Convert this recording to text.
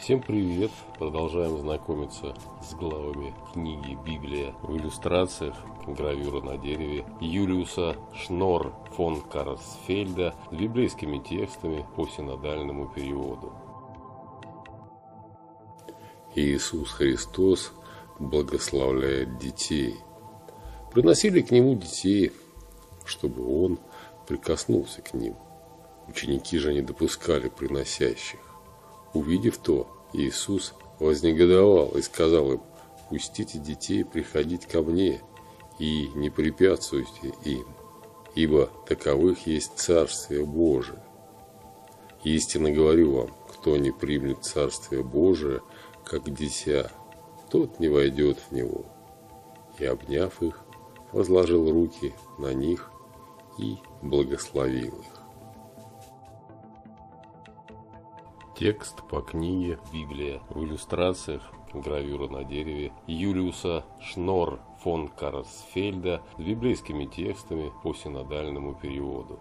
Всем привет! Продолжаем знакомиться с главами книги «Библия» в иллюстрациях, гравюра на дереве Юлиуса Шнор фон Карсфельда с библейскими текстами по синодальному переводу. Иисус Христос благословляет детей. Приносили к Нему детей, чтобы Он прикоснулся к ним. Ученики же не допускали приносящих. Увидев то, Иисус вознегодовал и сказал им, «Пустите детей приходить ко мне и не препятствуйте им, ибо таковых есть Царствие Божие. Истинно говорю вам, кто не примет Царствие Божие, как дитя, тот не войдет в него». И, обняв их, возложил руки на них и благословил их. Текст по книге «Библия» в иллюстрациях, гравюра на дереве Юлиуса Шнор фон Карсфельда с библейскими текстами по синодальному переводу.